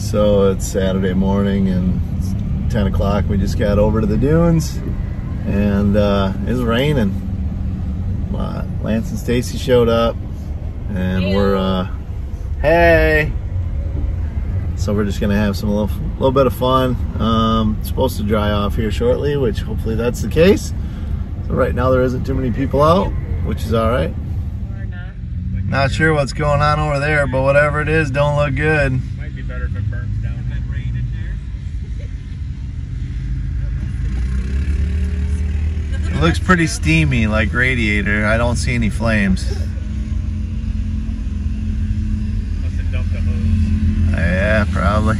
So it's Saturday morning and it's 10 o'clock. We just got over to the dunes and uh, it's raining. Uh, Lance and Stacy showed up and we're, uh, hey. So we're just gonna have some little, little bit of fun. Um, it's supposed to dry off here shortly, which hopefully that's the case. So right now there isn't too many people out, which is all right. Not sure what's going on over there, but whatever it is, don't look good. Might be better if it burns down. It looks pretty steamy, like radiator. I don't see any flames. Must have dumped a hose. Yeah, probably.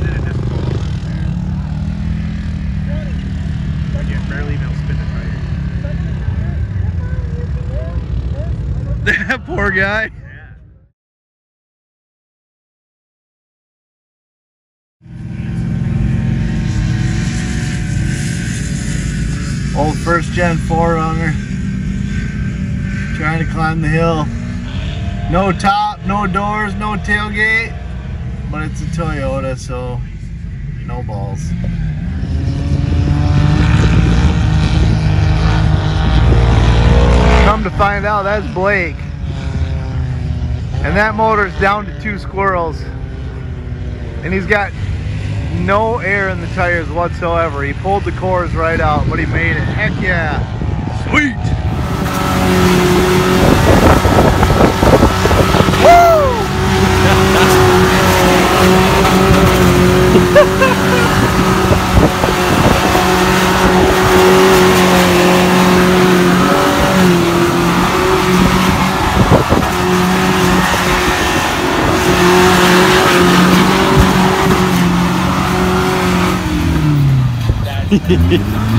Then it just pulled up there. I can barely even spin the tire. that poor guy. Yeah. Old first gen 4Runner. Trying to climb the hill. No top, no doors, no tailgate. But it's a Toyota, so no balls. Come to find out, that's Blake. And that motor's down to two squirrels. And he's got no air in the tires whatsoever. He pulled the cores right out, but he made it. Heck yeah. Sweet. Woo!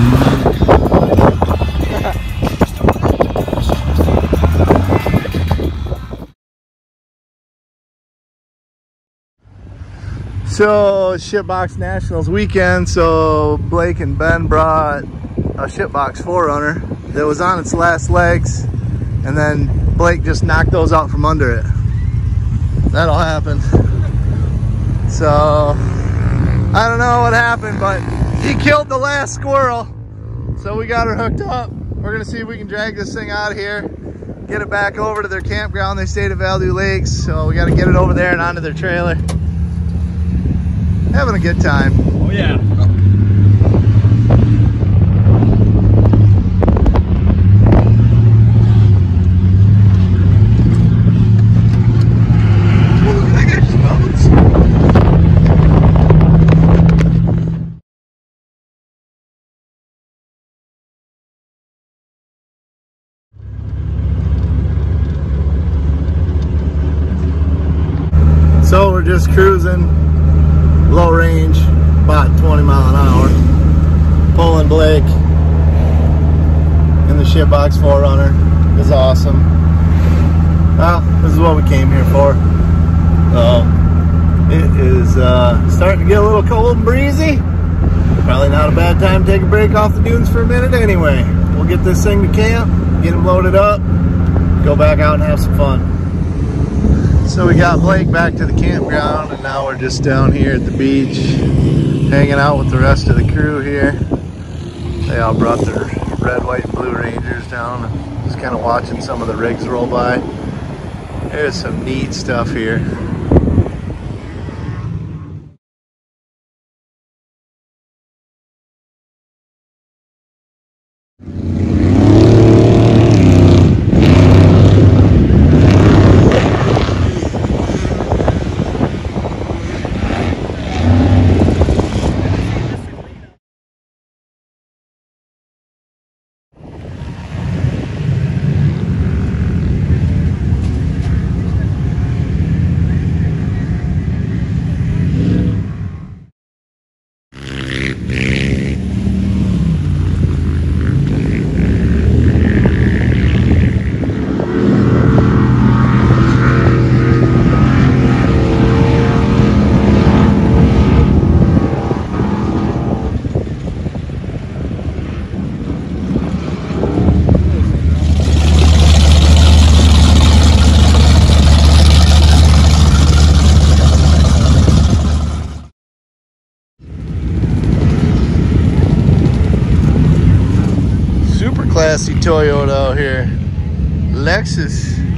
So Shitbox Nationals weekend, so Blake and Ben brought a Shitbox 4Runner that was on its last legs, and then Blake just knocked those out from under it. That'll happen. So I don't know what happened, but he killed the last squirrel. So we got her hooked up. We're gonna see if we can drag this thing out of here, get it back over to their campground. They stayed at Value Lakes, so we gotta get it over there and onto their trailer having a good time. Oh yeah. So we're just cruising, low range, about 20 mile an hour. Pulling Blake in the shitbox 4Runner is awesome. Well, this is what we came here for. So it is uh, starting to get a little cold and breezy. Probably not a bad time to take a break off the dunes for a minute anyway. We'll get this thing to camp, get him loaded up, go back out and have some fun. So we got Blake back to the campground and now we're just down here at the beach hanging out with the rest of the crew here. They all brought their red, white, and blue Rangers down just kind of watching some of the rigs roll by. There's some neat stuff here. Toyota out here. Lexus.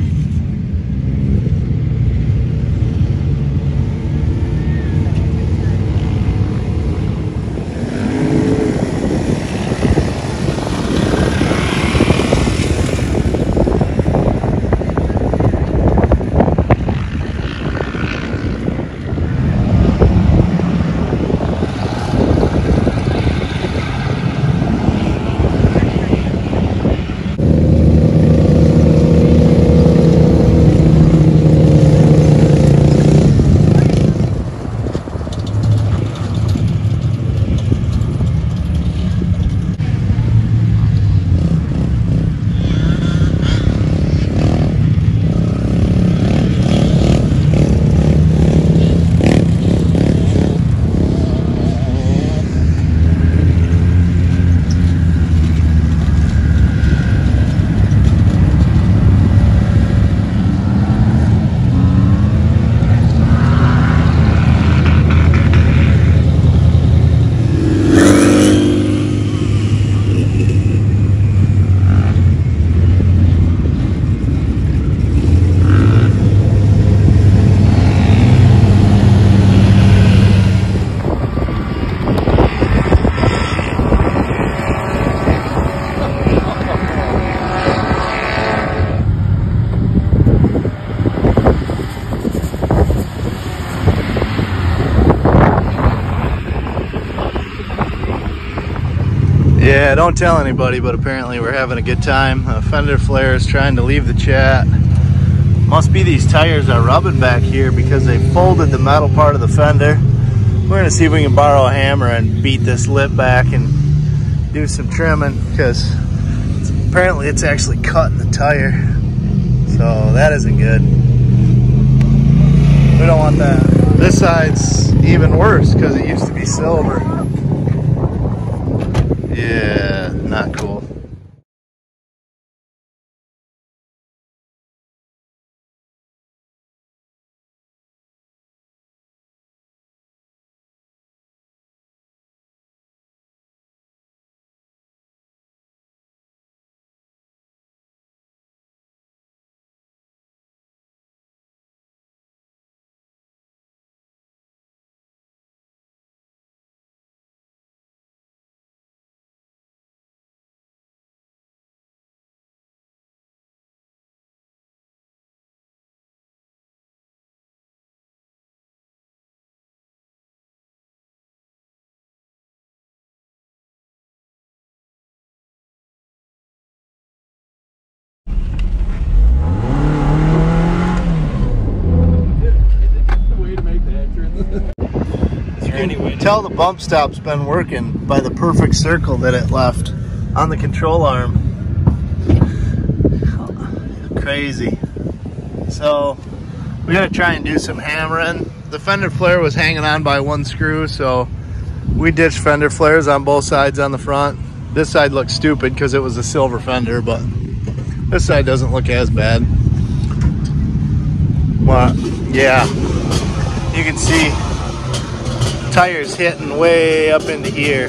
Yeah, don't tell anybody, but apparently we're having a good time. Uh, fender flare is trying to leave the chat. Must be these tires are rubbing back here because they folded the metal part of the fender. We're gonna see if we can borrow a hammer and beat this lip back and do some trimming because apparently it's actually cutting the tire. So that isn't good. We don't want that. This side's even worse because it used to be silver. Yeah, not cool. Tell the bump stop's been working by the perfect circle that it left on the control arm. Crazy. So we gotta try and do some hammering. The fender flare was hanging on by one screw, so we ditched fender flares on both sides on the front. This side looks stupid because it was a silver fender, but this side doesn't look as bad. Well, yeah, you can see tires hitting way up into here.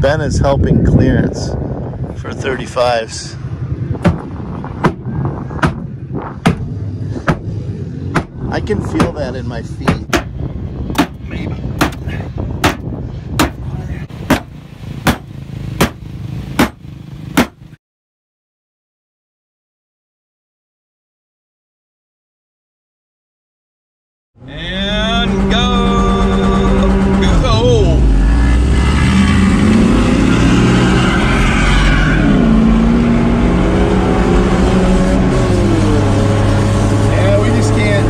Ben is helping clearance for 35s. I can feel that in my feet. Maybe. And go! Go! Yeah, we just can't.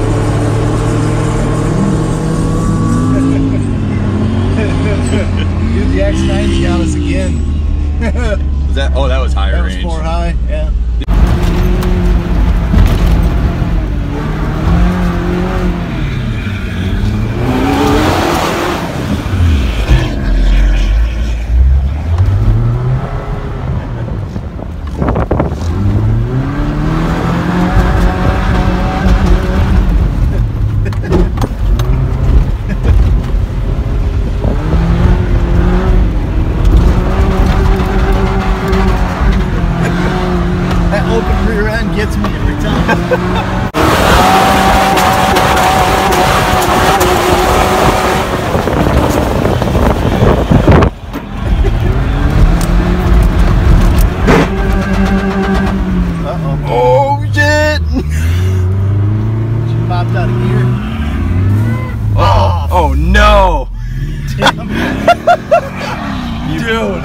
Dude, the X90 got us again. Was that? Oh, that was higher That was range. four high, yeah.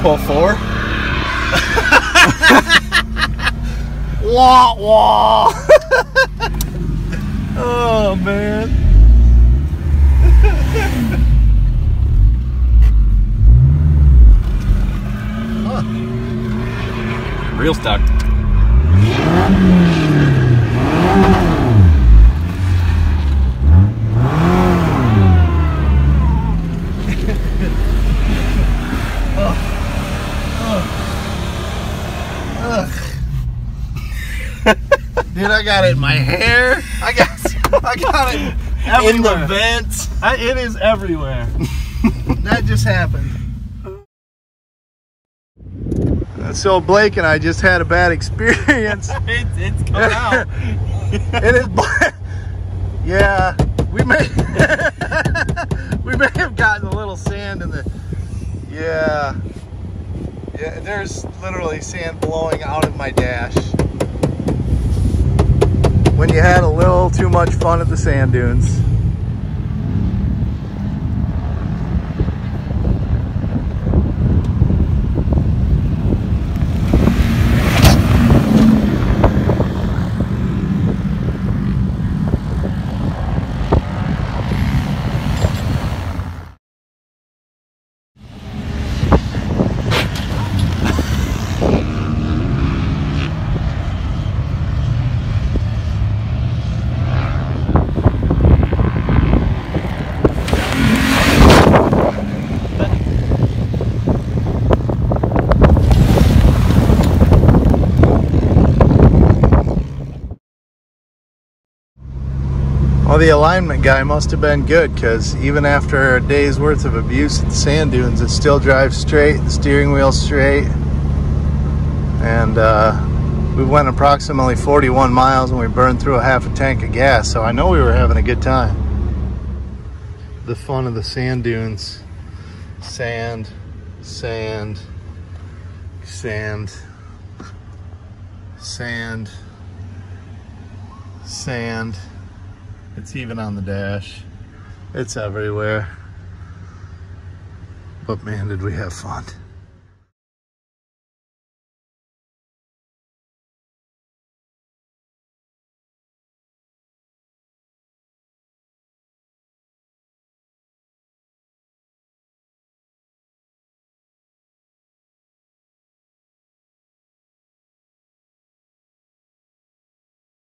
Pull four. Wah wah. oh man. Real stuck. I got it in my hair. I got I got it in the vents. I, it is everywhere. That just happened. So Blake and I just had a bad experience. It, it's come out. it is black. Yeah, we may we may have gotten a little sand in the. Yeah, yeah. There's literally sand blowing out of my dash. When you had a little too much fun at the sand dunes. Well, the alignment guy must have been good because even after a day's worth of abuse at the sand dunes, it still drives straight, the steering wheel straight. And uh, we went approximately 41 miles and we burned through a half a tank of gas, so I know we were having a good time. The fun of the sand dunes sand, sand, sand, sand, sand. It's even on the dash. It's everywhere. But man, did we have fun.